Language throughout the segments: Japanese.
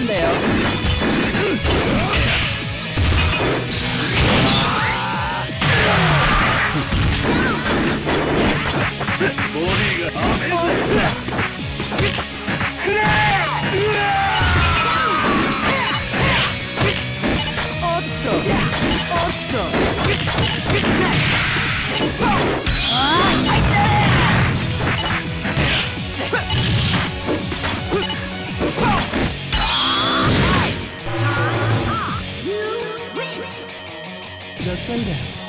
甘いね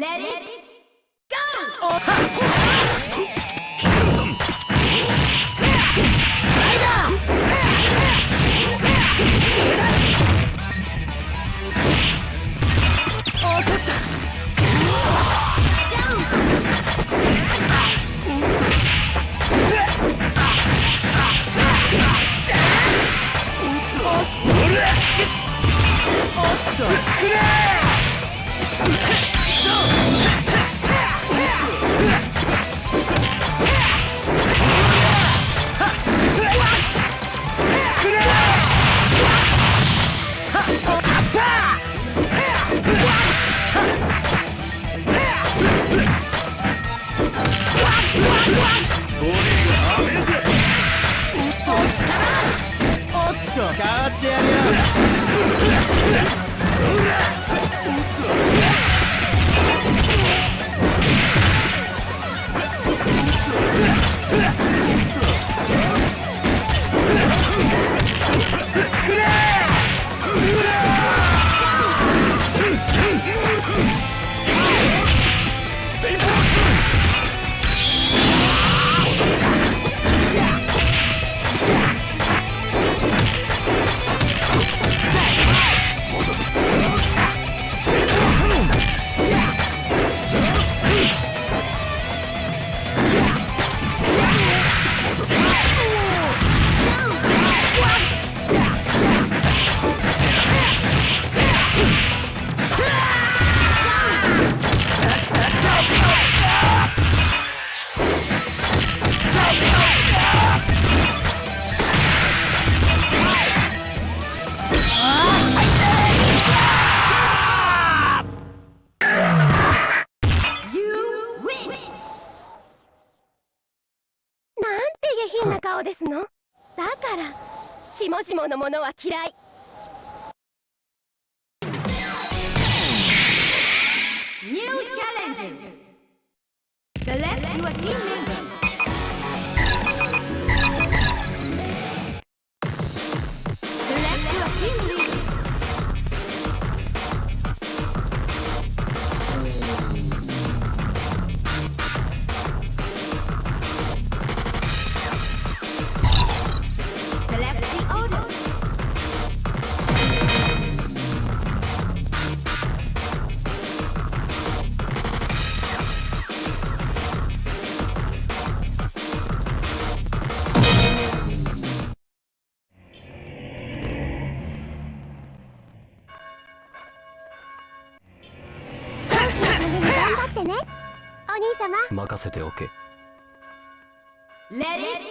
Let it 任せておけ。Let it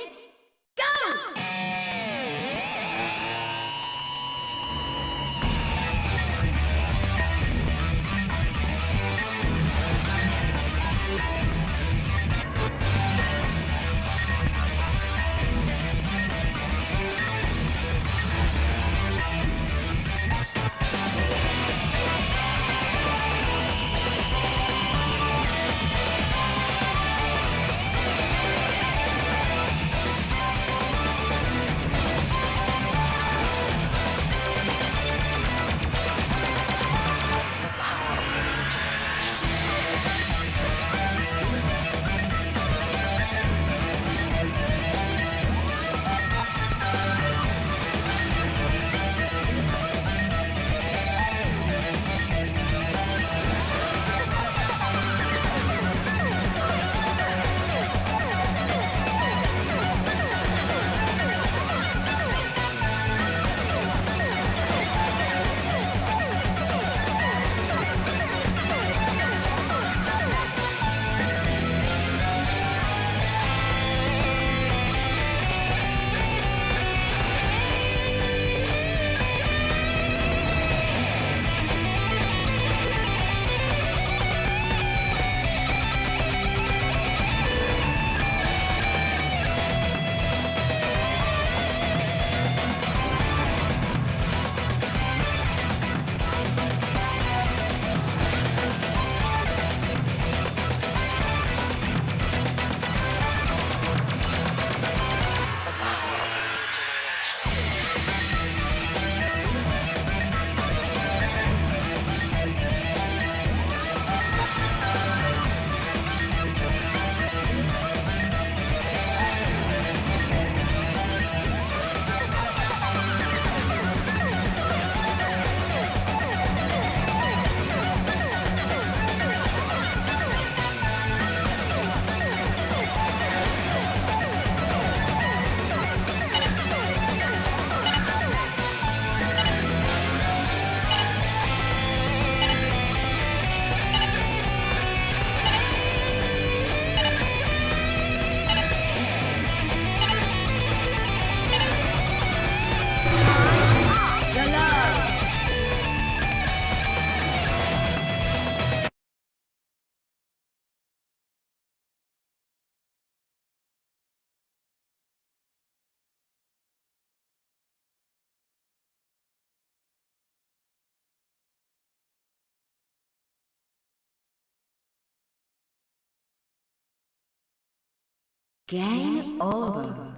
'Game over.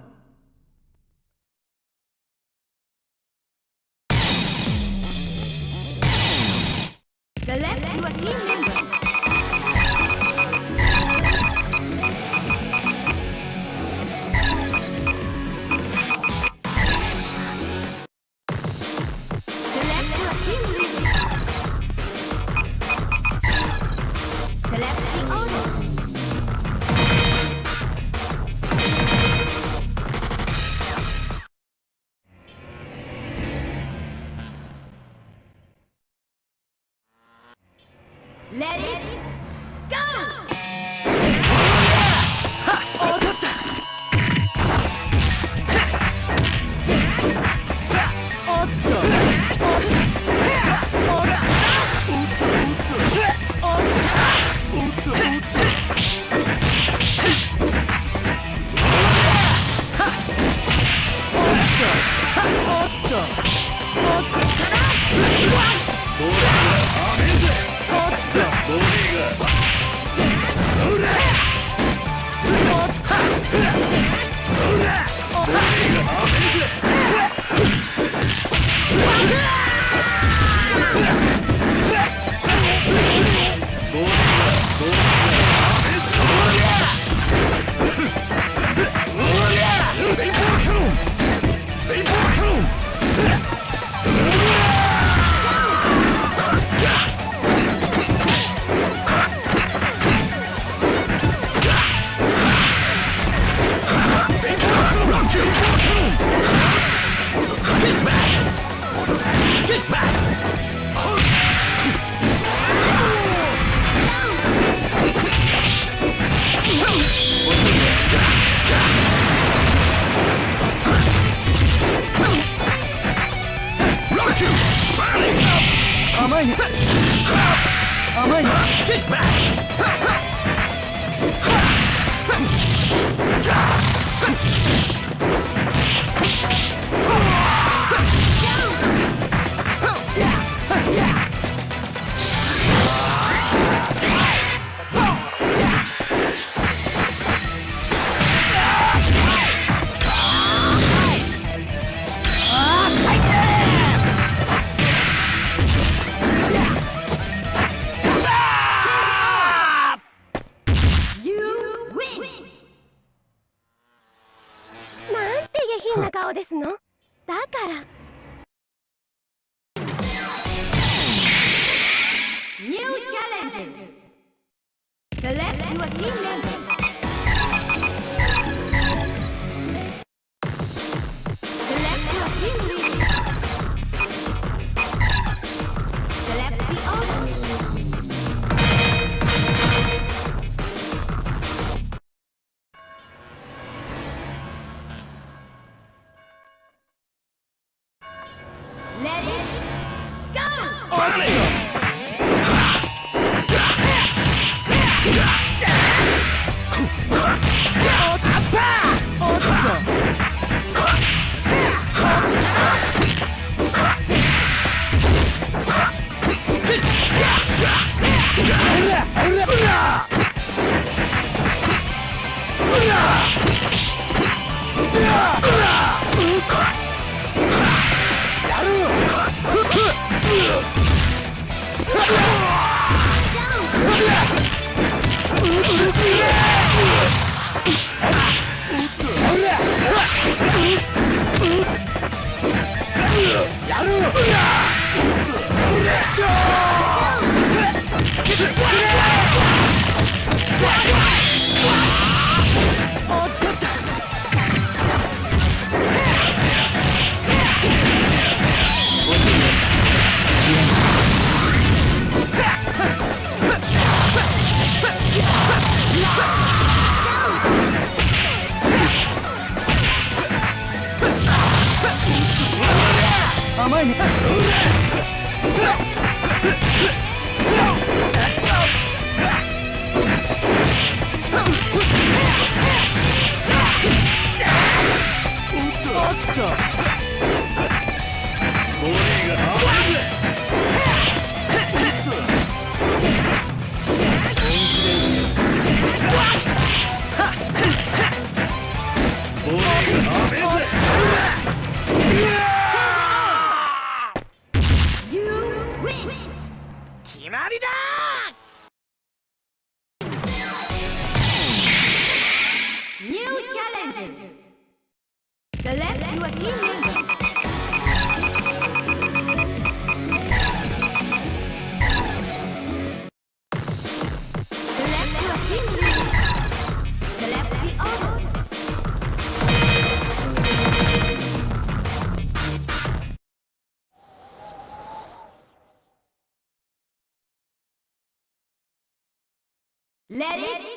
お Let it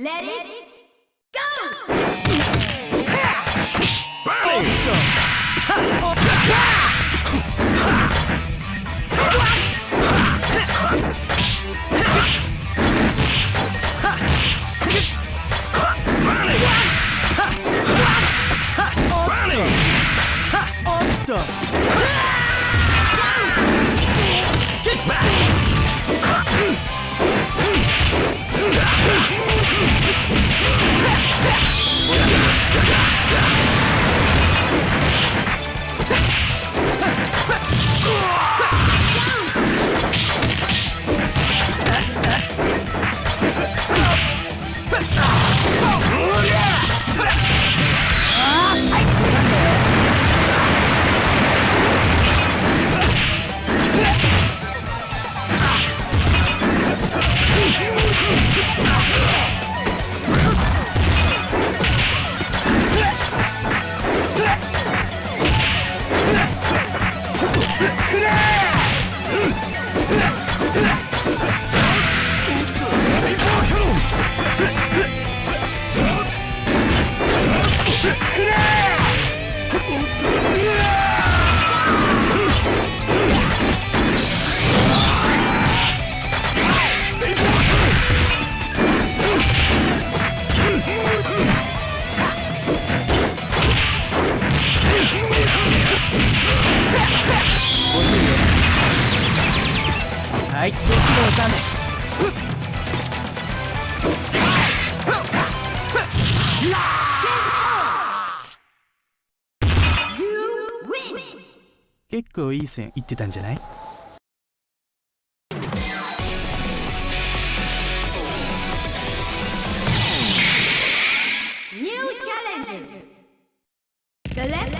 Let it はいご苦労さん You win! 結構いい線いってたんじゃない New challenger. Select your team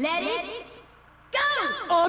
Let it go! お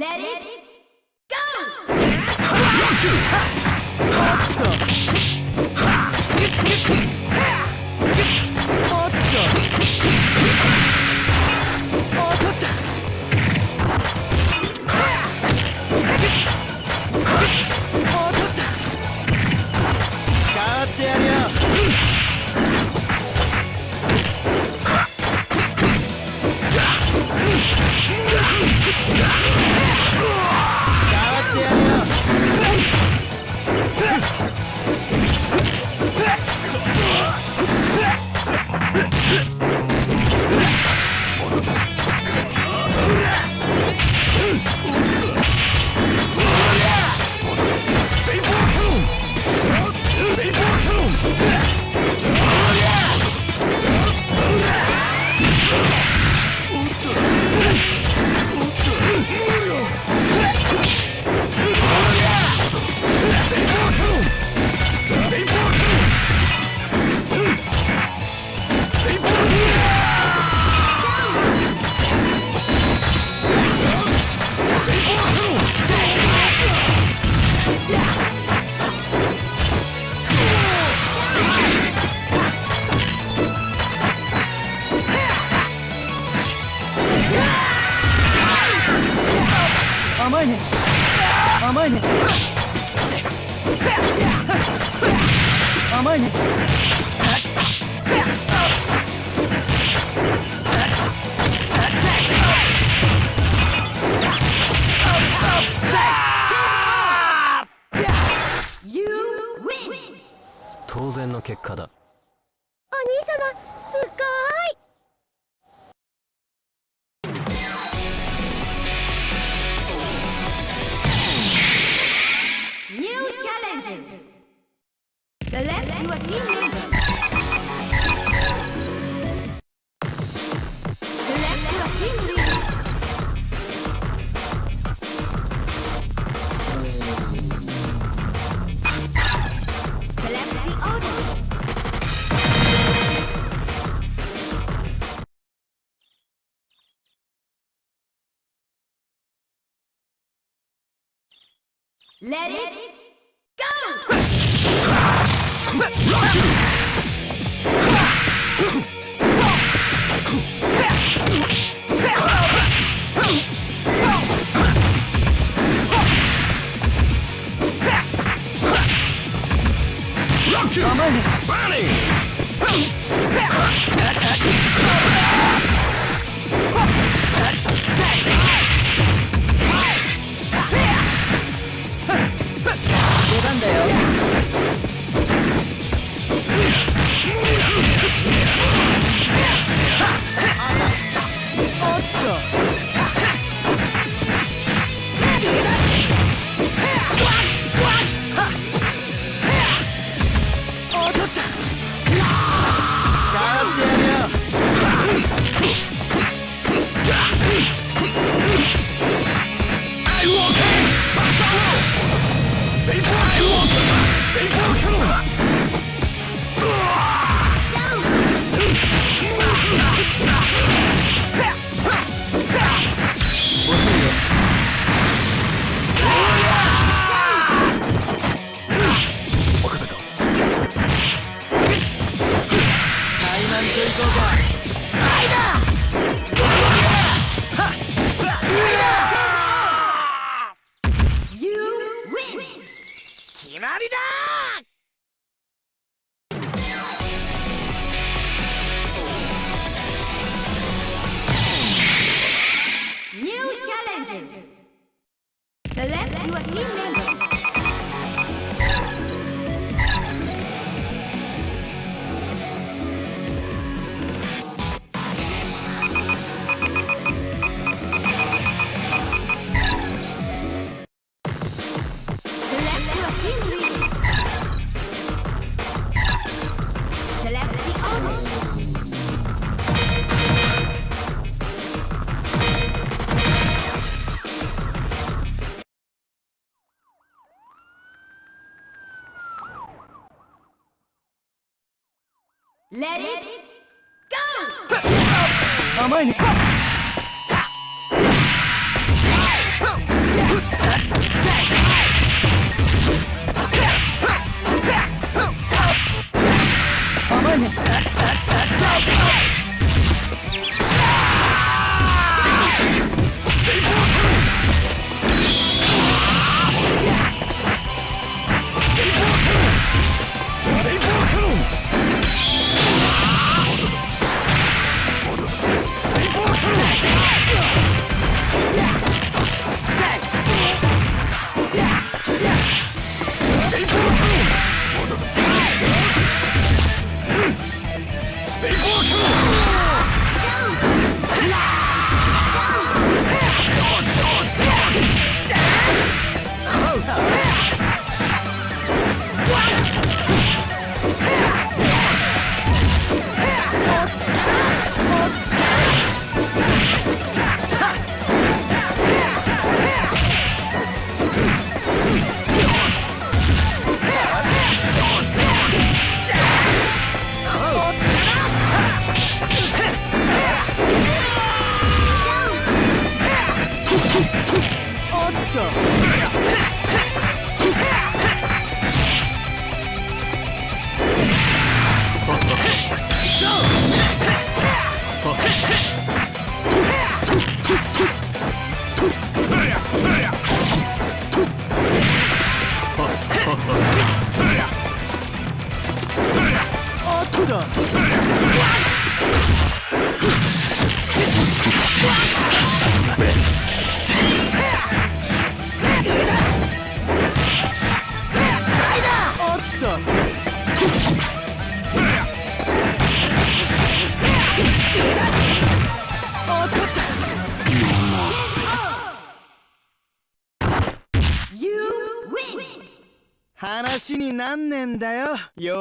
Let it Let it go! Come on! God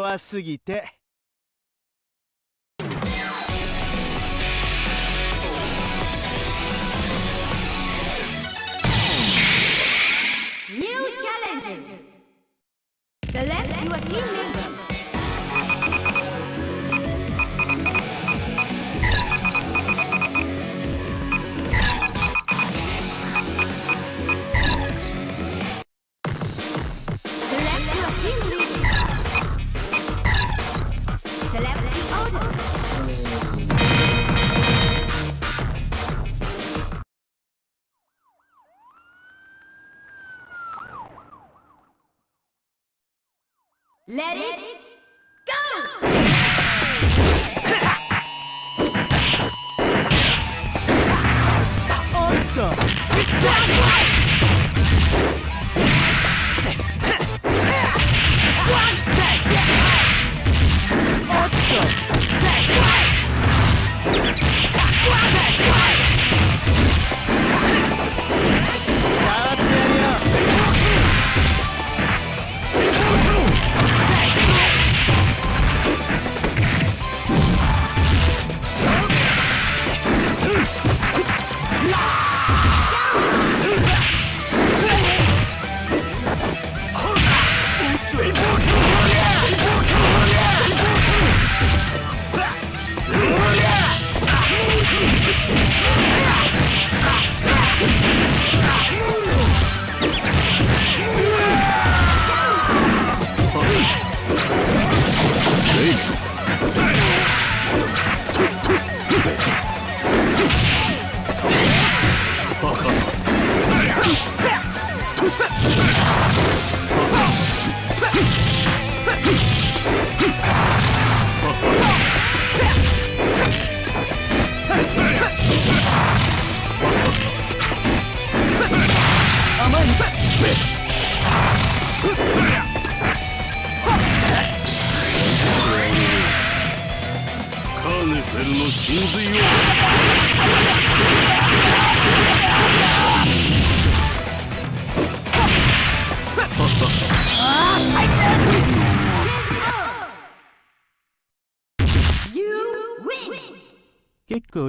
怖すぎて。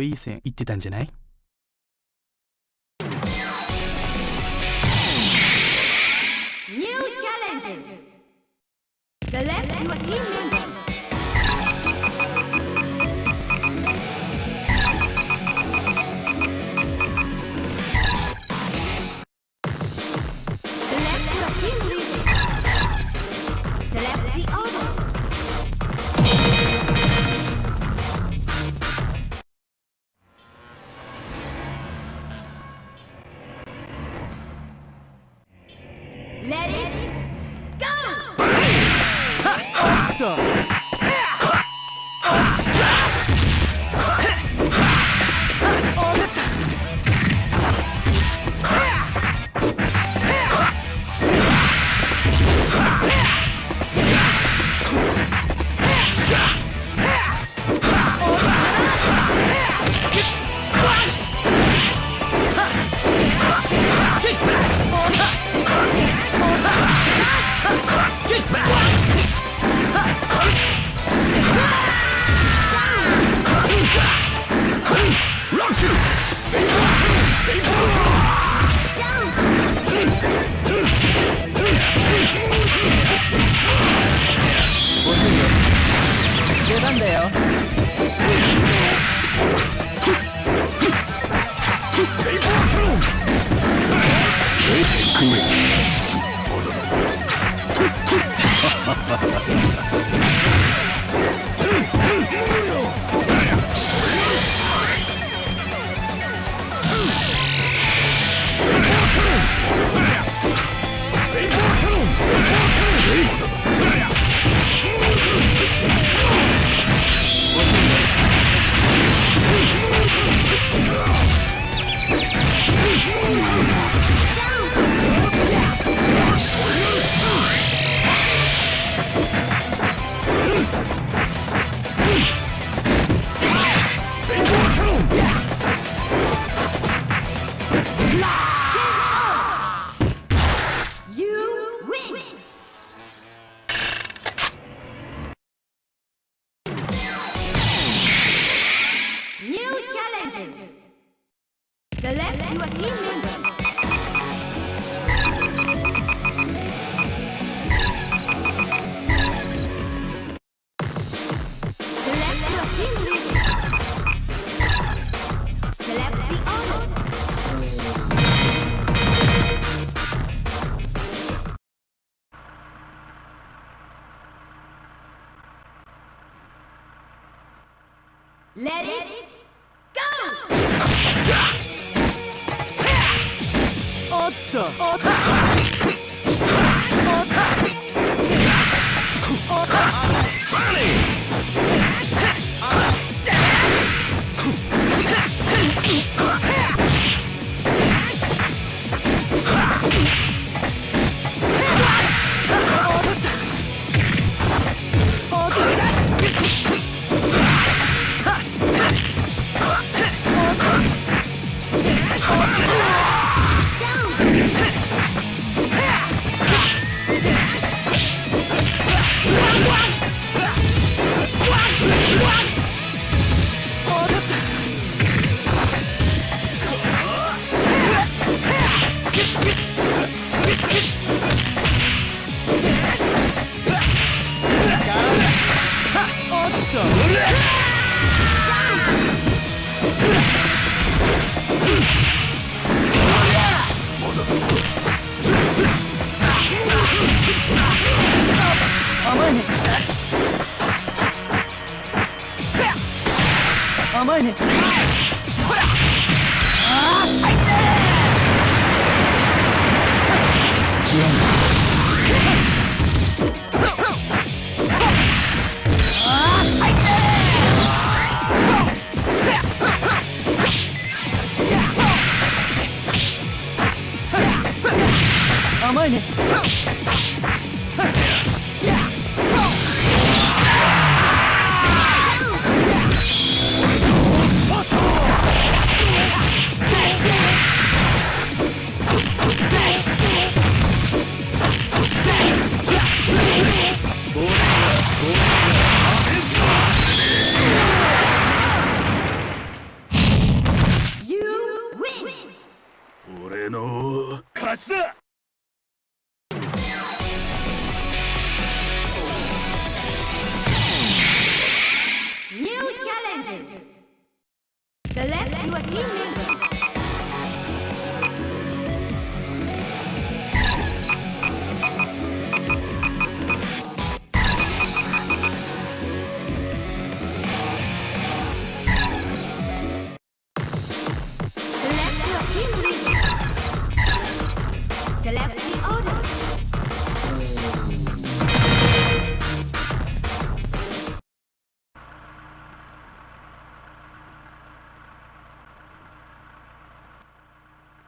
いい線いってたんじゃない？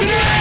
Yeah!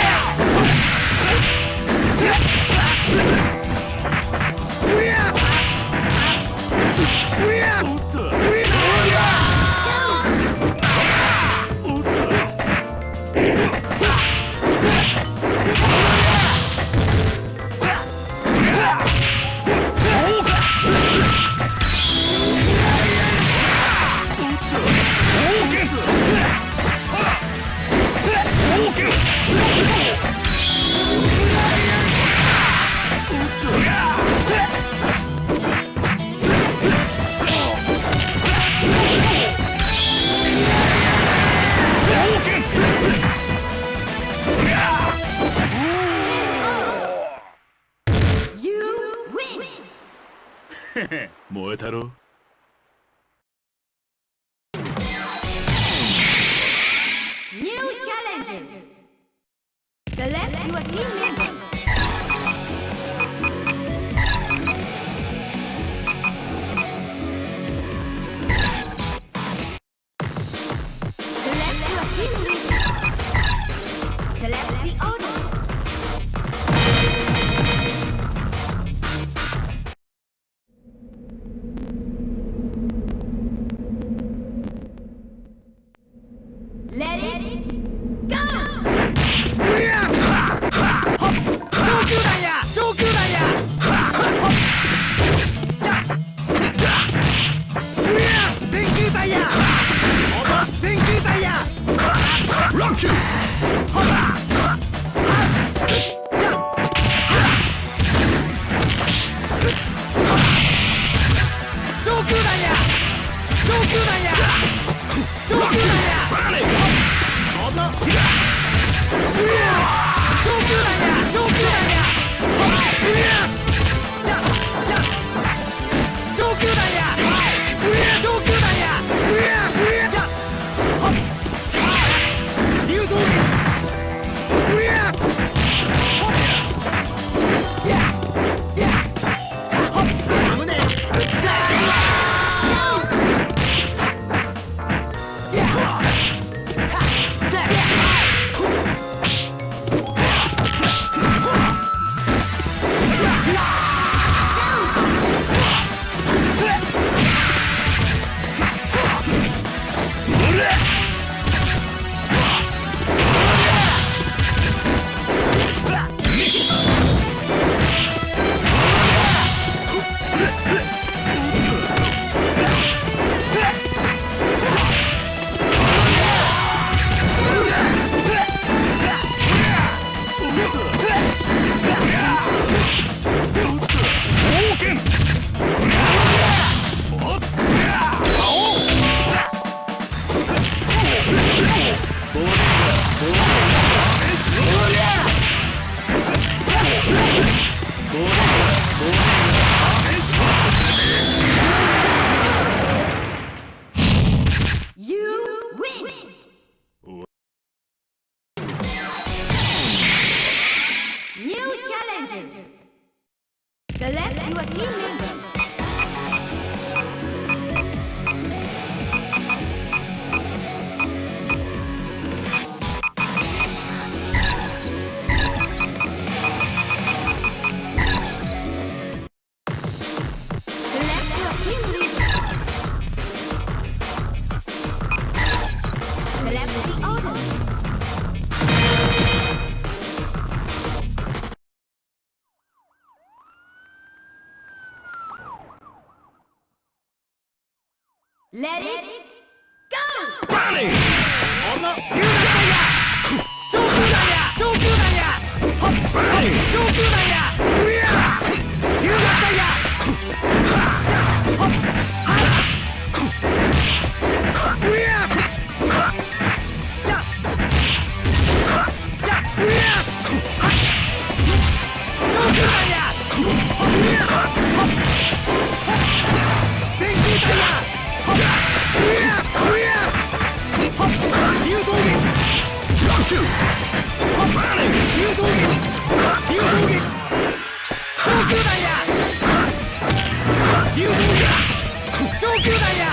shoot! Let it go! バレ上級弾や!上級弾や!バレ上級弾や!留学弾や上級弾やラッキーバレ流走撃流走撃上級弾や流走撃上級弾や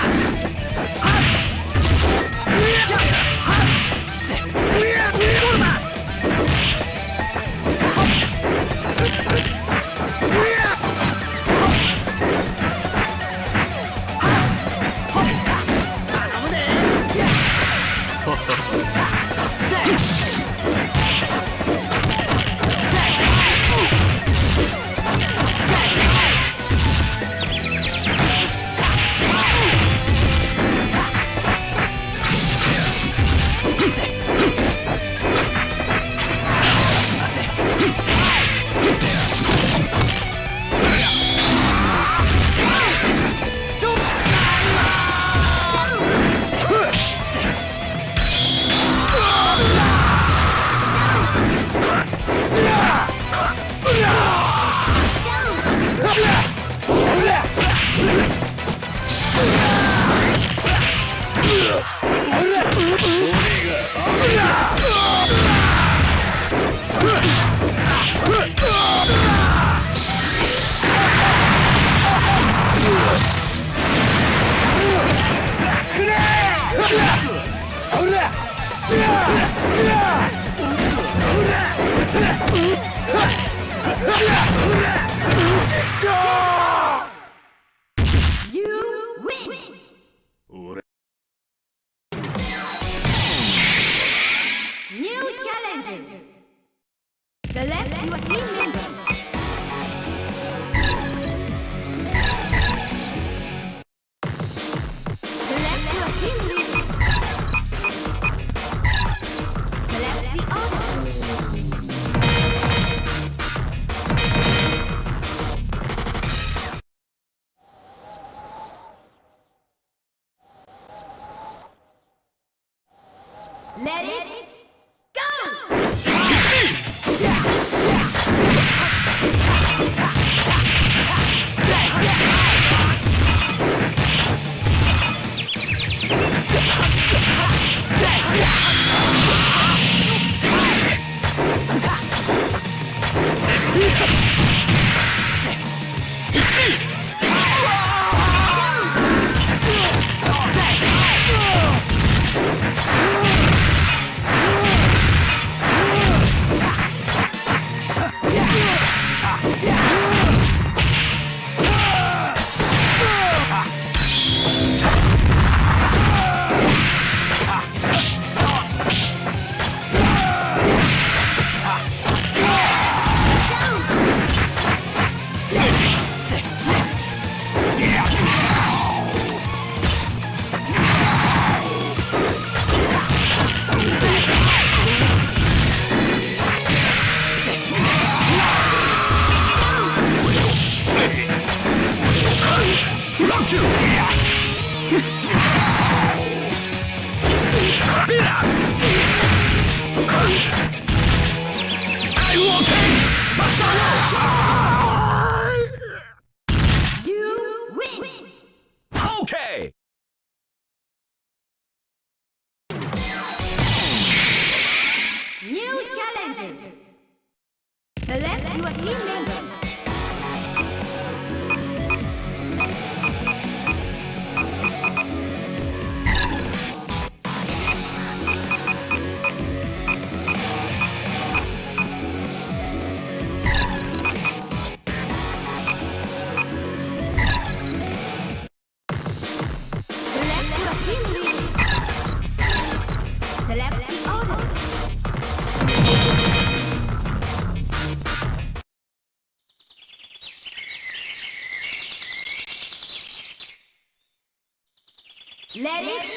Let it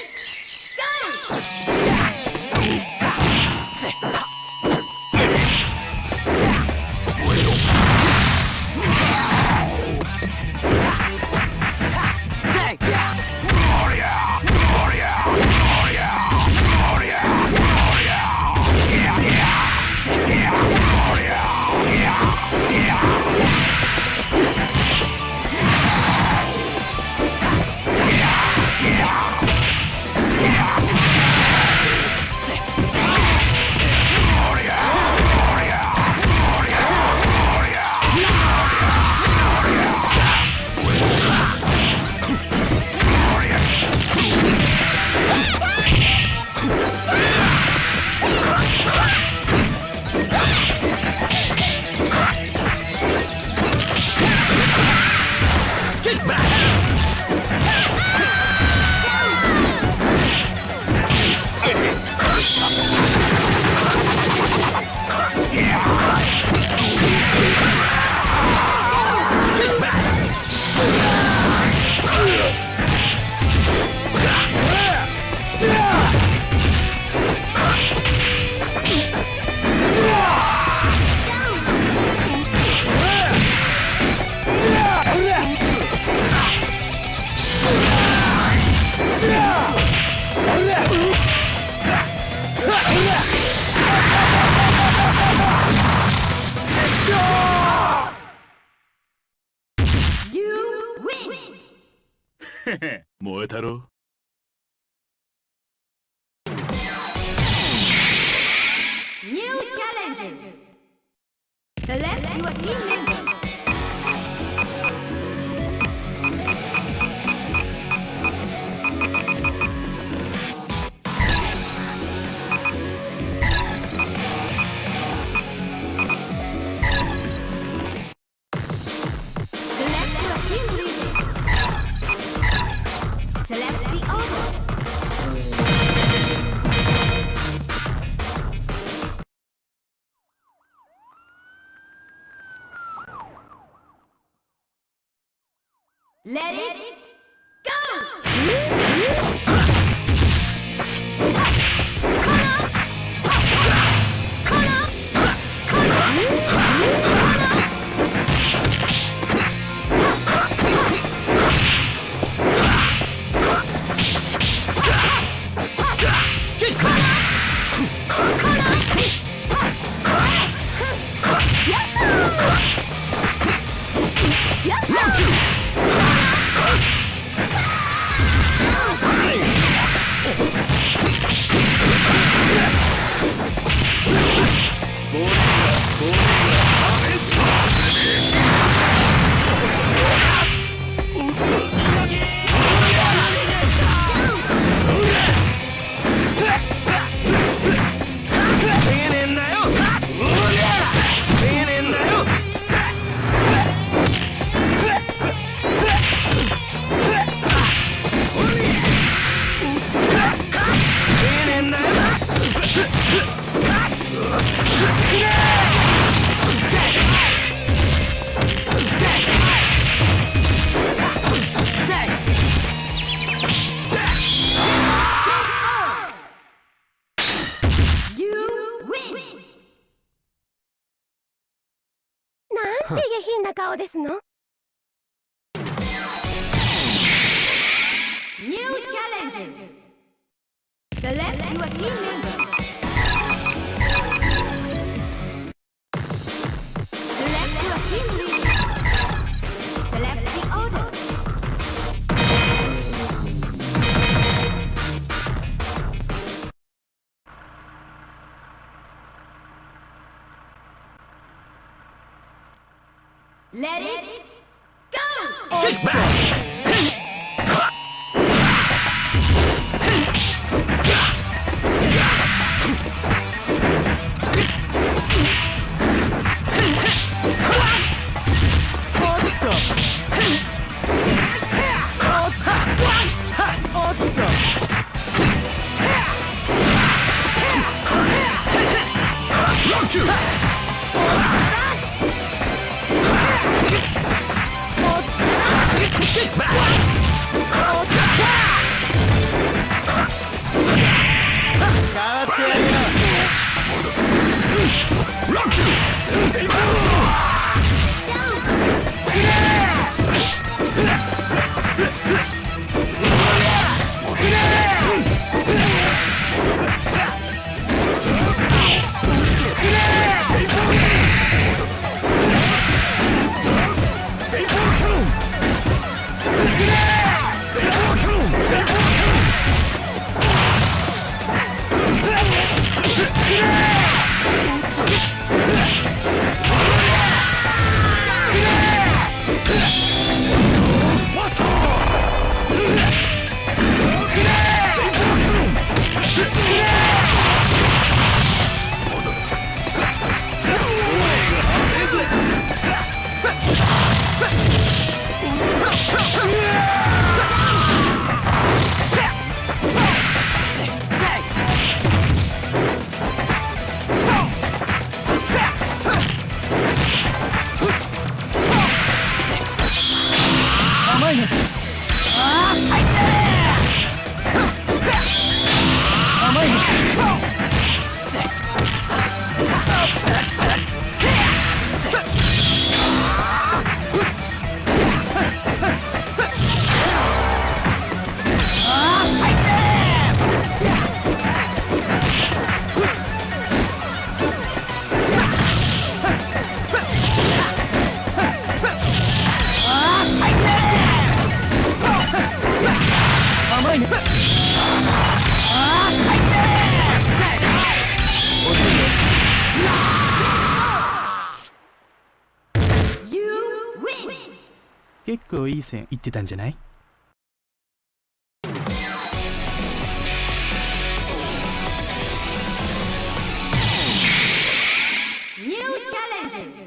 Let, it といい線いってたんじゃない？ニューチャレンジ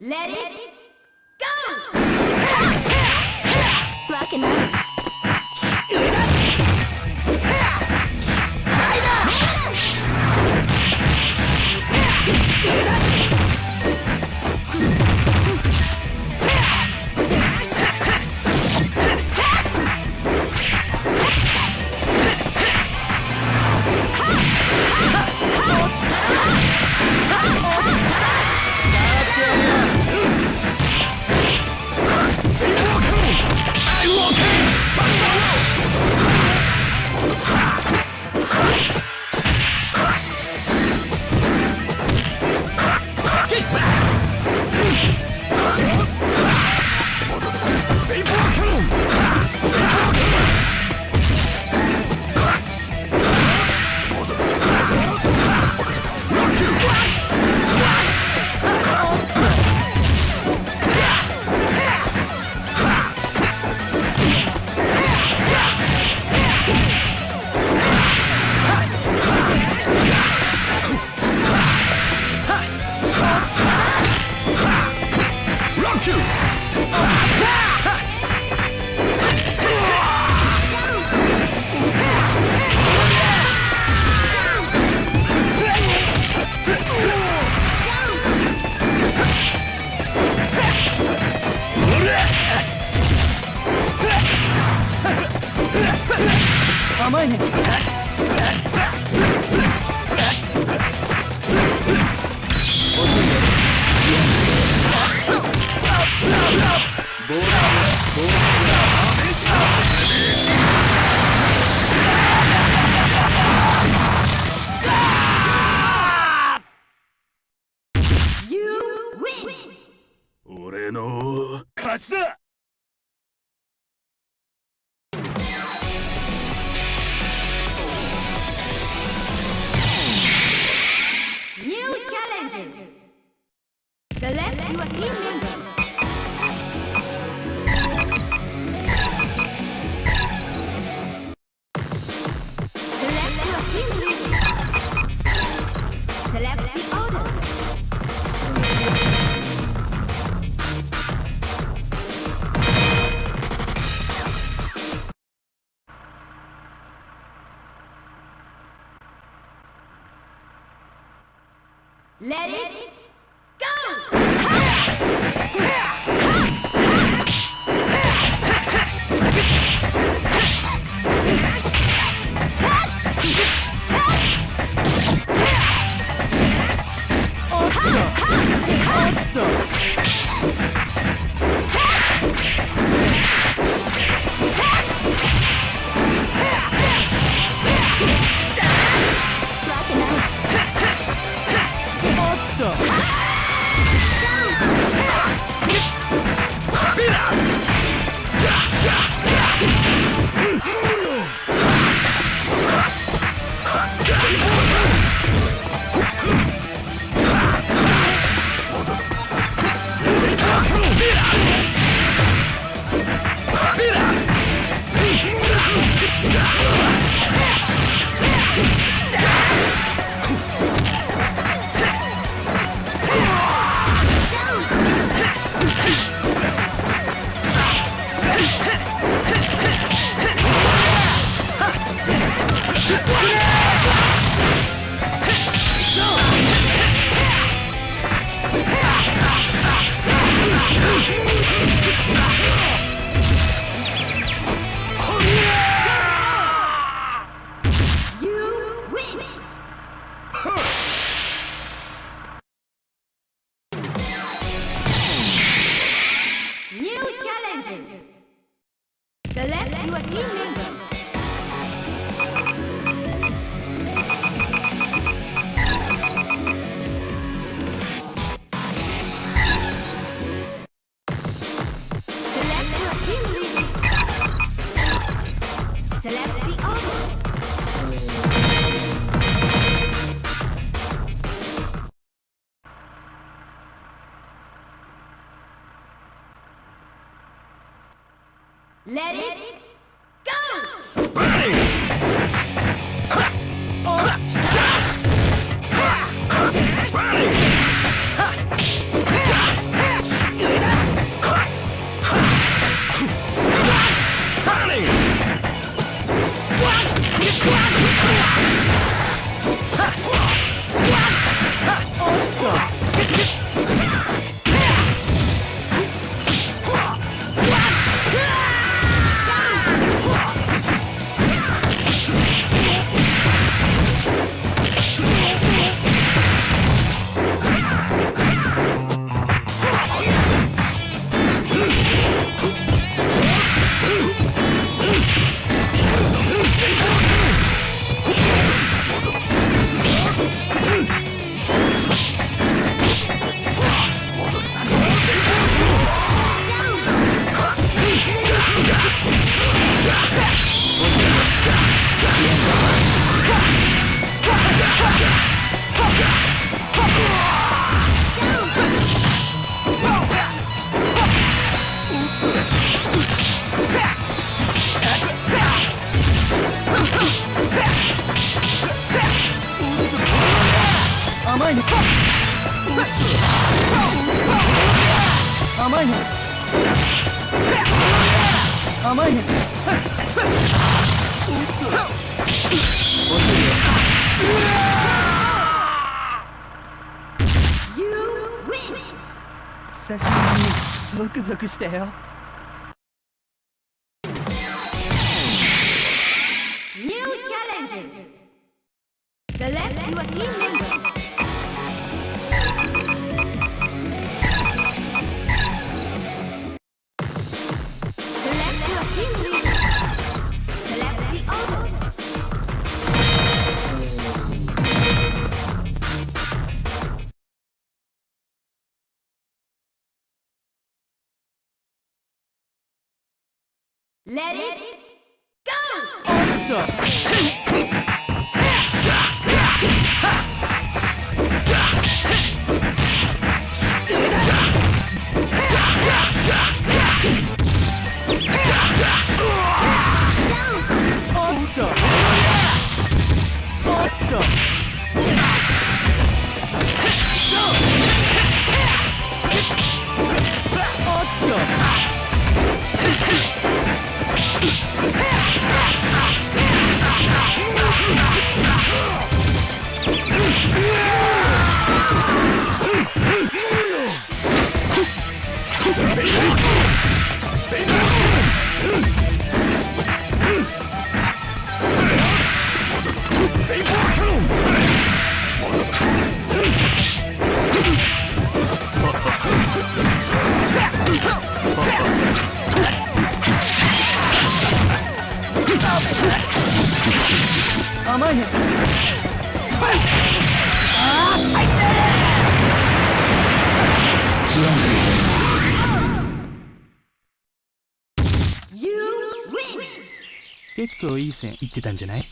Let it go! わしみにゾクしてよ。ニューチャレンジ Let it go! と甘いね。結構いい線いってたんじゃない？